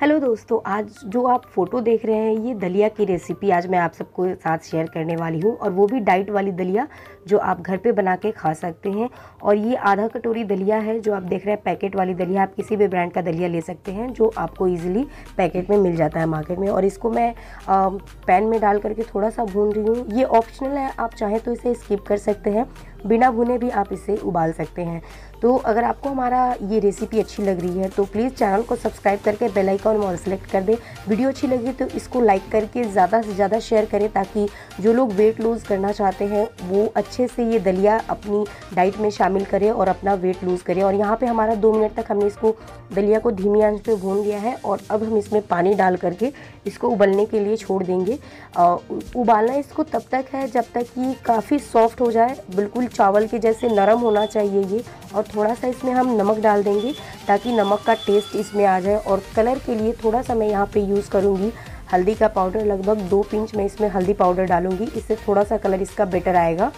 Hello दोस्तों, आज जो आप फ़ोटो देख रहे हैं, ये दलिया की रेसिपी आज मैं आप सबको साथ शेयर करने वाली हूँ और वो भी डाइट वाली दलिया जो आप घर पे बना के खा सकते हैं। और ये आधा कटोरी दलिया है जो आप देख रहे हैं पैकेट वाली दलिया। आप किसी भी ब्रांड का दलिया ले सकते हैं जो आपको ईजिली पैकेट में मिल जाता है मार्केट में। और इसको मैं आ, पैन में डाल करके थोड़ा सा भून रही हूँ। ये ऑप्शनल है आप चाहें तो इसे स्किप कर सकते हैं। बिना भुने भी आप इसे उबाल सकते हैं। तो अगर आपको हमारा ये रेसिपी अच्छी लग रही है तो प्लीज़ चैनल को सब्सक्राइब करके बेल आइकॉन में सेलेक्ट कर दें। वीडियो अच्छी लगी तो इसको लाइक करके ज़्यादा से ज़्यादा शेयर करें ताकि जो लोग वेट लूज़ करना चाहते हैं वो अच्छे से ये दलिया अपनी डाइट में शामिल करें और अपना वेट लूज़ करें। और यहाँ पर हमारा दो मिनट तक हमने इसको दलिया को धीमी आँच पे भून लिया है और अब हम इसमें पानी डाल करके इसको उबलने के लिए छोड़ देंगे। आ, उबालना इसको तब तक है जब तक ये काफ़ी सॉफ्ट हो जाए बिल्कुल चावल के जैसे नरम होना चाहिए ये। और थोड़ा सा इसमें हम नमक डाल देंगे ताकि नमक का टेस्ट इसमें आ जाए। और कलर के लिए थोड़ा सा मैं यहाँ पे यूज़ करूँगी हल्दी का पाउडर लगभग दो पिंच मैं इसमें हल्दी पाउडर डालूँगी। इससे थोड़ा सा कलर इसका बेटर आएगा।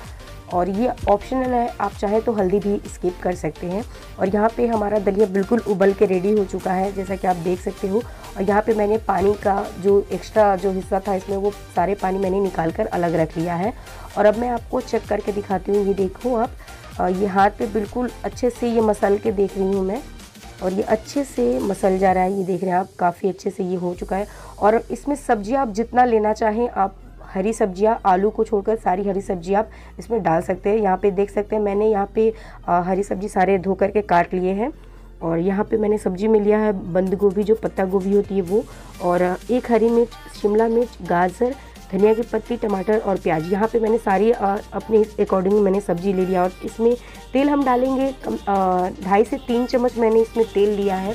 और ये ऑप्शनल है, आप चाहें तो हल्दी भी स्किप कर सकते हैं। और यहाँ पे हमारा दलिया बिल्कुल उबल के रेडी हो चुका है, जैसा कि आप देख सकते हो। और यहाँ पे मैंने पानी का जो एक्स्ट्रा जो हिस्सा था, इसमें वो सारे पानी मैंने निकाल कर अलग रख लिया है। और अब मैं आपको चेक करके दिखाती हूँ, ये देखो आप। ये हाथ पे बिल्कुल अच्छे से ये मसल के देख रही हूँ मैं। और ये अच्छे से मसल जा रहा है, ये देख रहे हैं आप, काफ़ी अच्छे से ये हो चुका है। और इसमें सब्ज़ी आप जितना लेना चाहें, आप हरी सब्ज़ियाँ, आलू को छोड़कर सारी हरी सब्ज़ी आप इसमें डाल सकते हैं। यहाँ पे देख सकते हैं, मैंने यहाँ पे हरी सब्ज़ी सारे धो करके काट लिए हैं। और यहाँ पे मैंने सब्ज़ी में लिया है बंद गोभी, जो पत्ता गोभी होती है वो। और एक हरी मिर्च, शिमला मिर्च, गाजर, धनिया की पत्ती, टमाटर और प्याज। यहाँ पे मैंने सारी अपने अकॉर्डिंग मैंने सब्ज़ी ले लिया। और इसमें तेल हम डालेंगे ढाई से तीन चम्मच मैंने इसमें तेल लिया है।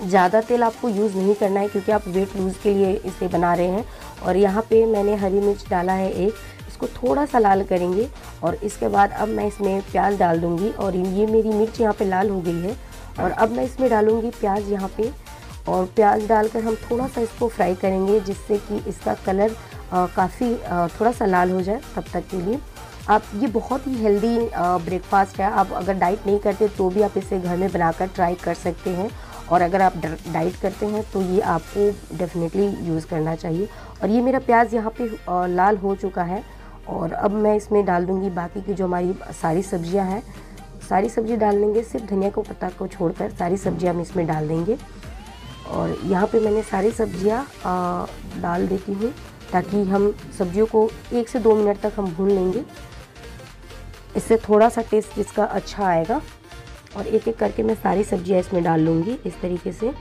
ज़्यादा तेल आपको यूज़ नहीं करना है क्योंकि आप वेट लूज़ के लिए इसे बना रहे हैं। और यहाँ पे मैंने हरी मिर्च डाला है एक, इसको थोड़ा सा लाल करेंगे और इसके बाद अब मैं इसमें प्याज डाल दूँगी और ये मेरी मिर्च यहाँ पे लाल हो गई है। और अब मैं इसमें डालूँगी प्याज यहाँ पे और प्याज डालकर हम थोड़ा सा इसको फ्राई करेंगे जिससे कि इसका कलर काफ़ी थोड़ा सा लाल हो जाए तब तक के लिए। आप, ये बहुत ही हेल्दी ब्रेकफास्ट है। आप अगर डाइट नहीं करते तो भी आप इसे घर में बनाकर ट्राई कर सकते हैं। और अगर आप डाइट करते हैं तो ये आपको डेफिनेटली यूज़ करना चाहिए। और ये मेरा प्याज यहाँ पे लाल हो चुका है। और अब मैं इसमें डाल दूँगी बाकी की जो हमारी सारी सब्ज़ियाँ हैं। सारी सब्ज़ी डाल देंगे सिर्फ़ धनिया को पत्ता को छोड़कर सारी सब्ज़ियाँ हम इसमें डाल देंगे। और यहाँ पे मैंने सारी सब्ज़ियाँ डाल देती हूँ, ताकि हम सब्जियों को एक से दो मिनट तक हम भून लेंगे। इससे थोड़ा सा टेस्ट इसका अच्छा आएगा। और एक एक करके मैं सारी सब्ज़ियाँ इसमें डाल लूँगी इस तरीके से।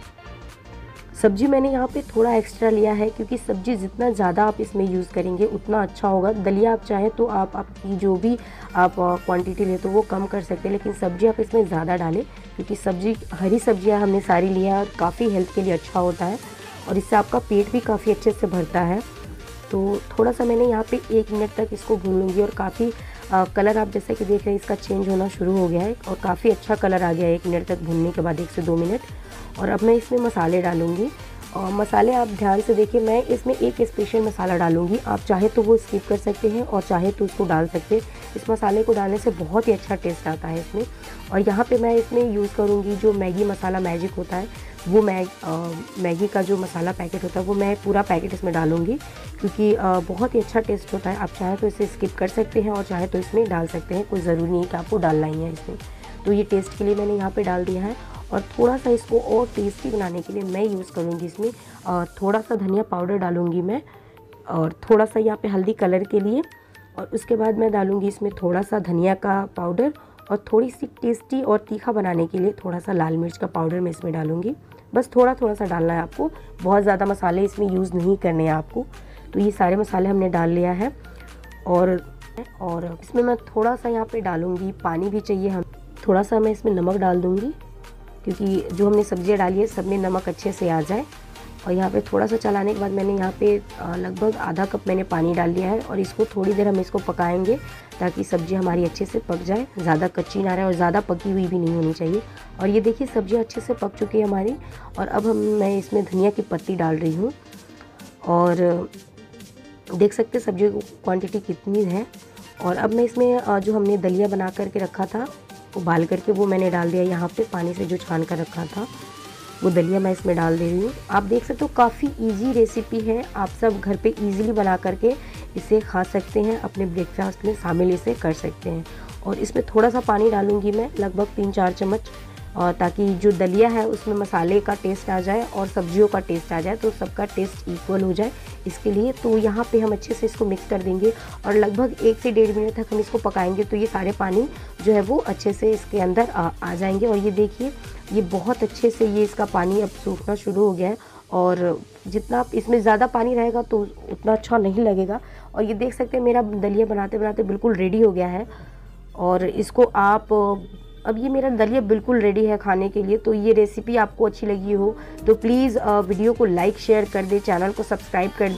सब्ज़ी मैंने यहाँ पे थोड़ा एक्स्ट्रा लिया है क्योंकि सब्ज़ी जितना ज़्यादा आप इसमें यूज़ करेंगे, उतना अच्छा होगा। दलिया आप चाहें तो आप आपकी जो भी आप क्वांटिटी ले तो वो कम कर सकते हैं, लेकिन सब्ज़ी आप इसमें ज़्यादा डालें क्योंकि सब्ज़ी, हरी सब्ज़ियाँ हमने सारी लिया है और काफ़ी हेल्थ के लिए अच्छा होता है और इससे आपका पेट भी काफ़ी अच्छे से भरता है। तो थोड़ा सा मैंने यहाँ पे एक मिनट तक इसको भून लूँगी और काफ़ी कलर आप जैसे कि देख रहे हैं, इसका चेंज होना शुरू हो गया है और काफ़ी अच्छा कलर आ गया है एक मिनट तक भूनने के बाद, एक से दो मिनट। और अब मैं इसमें मसाले डालूँगी। और मसाले आप ध्यान से देखिए मैं इसमें एक स्पेशल मसाला डालूँगी। आप चाहे तो वो स्किप कर सकते हैं और चाहे तो उसको डाल सकते हैं। इस मसाले को डालने से बहुत ही अच्छा टेस्ट आता है इसमें। और यहाँ पे मैं इसमें यूज़ करूँगी जो मैगी मसाला मैजिक होता है वो मैग मैगी का जो मसाला पैकेट होता है वो मैं पूरा पैकेट इसमें डालूँगी। क्योंकि आ, बहुत ही अच्छा टेस्ट होता है। आप चाहे तो इसे स्किप कर सकते हैं और चाहे तो इसमें डाल सकते हैं। कोई ज़रूरी नहीं है कि आपको डालना ही है इसमें। तो ये टेस्ट के लिए मैंने यहाँ पे डाल दिया है। और थोड़ा सा इसको और टेस्टी बनाने के लिए मैं यूज़ करूँगी इसमें थोड़ा सा धनिया पाउडर डालूँगी मैं और थोड़ा सा यहाँ पे हल्दी कलर के लिए और उसके बाद मैं डालूँगी इसमें थोड़ा सा धनिया का पाउडर और थोड़ी सी टेस्टी और तीखा बनाने के लिए थोड़ा सा लाल मिर्च का पाउडर मैं इसमें डालूँगी। बस थोड़ा थोड़ा सा डालना है आपको। बहुत ज़्यादा मसाले इसमें यूज़ नहीं करने हैं आपको। तो ये सारे मसाले हमने डाल लिया है और और इसमें मैं थोड़ा सा यहाँ पे डालूँगी, पानी भी चाहिए हम, थोड़ा सा मैं इसमें नमक डाल दूँगी। क्योंकि जो हमने सब्ज़ियाँ डाली है, सब में नमक अच्छे से आ जाए। और यहाँ पे थोड़ा सा चलाने के बाद मैंने यहाँ पे लगभग आधा कप मैंने पानी डाल दिया है और इसको थोड़ी देर हम इसको पकाएँगे ताकि सब्ज़ी हमारी अच्छे से पक जाए, ज़्यादा कच्ची ना रहे और ज़्यादा पकी हुई भी नहीं होनी चाहिए। और ये देखिए सब्ज़ियाँ अच्छे से पक चुकी है हमारी और अब हम, मैं इसमें धनिया की पत्ती डाल रही हूँ। और देख सकते सब्जियों की क्वान्टिटी कितनी है। और अब मैं इसमें जो हमने दलिया बना करके रखा था उबाल करके वो मैंने डाल दिया। यहाँ पे पानी से जो छान कर रखा था, वो दलिया मैं इसमें डाल दे रही हूँ। आप देख सकते हो, काफ़ी इजी रेसिपी है। आप सब घर पे इजीली बना करके इसे खा सकते हैं, अपने ब्रेकफास्ट में शामिल इसे कर सकते हैं। और इसमें थोड़ा सा पानी डालूँगी मैं, लगभग तीन चार चम्मच और ताकि जो दलिया है उसमें मसाले का टेस्ट आ जाए और सब्जियों का टेस्ट आ जाए तो सबका टेस्ट इक्वल हो जाए इसके लिए। तो यहाँ पे हम अच्छे से इसको मिक्स कर देंगे और लगभग एक से डेढ़ मिनट तक हम इसको पकाएँगे तो ये सारे पानी जो है वो अच्छे से इसके अंदर आ, आ जाएँगे। और ये देखिए ये बहुत अच्छे से ये इसका पानी अब सूखना शुरू हो गया है और जितना इसमें ज़्यादा पानी रहेगा तो उतना अच्छा नहीं लगेगा। और ये देख सकते हैं मेरा दलिया बनाते बनाते बिल्कुल रेडी हो गया है और इसको आप अब ये मेरा दलिया बिल्कुल रेडी है खाने के लिए तो ये रेसिपी आपको अच्छी लगी हो तो प्लीज़ वीडियो को लाइक शेयर कर दे चैनल को सब्सक्राइब कर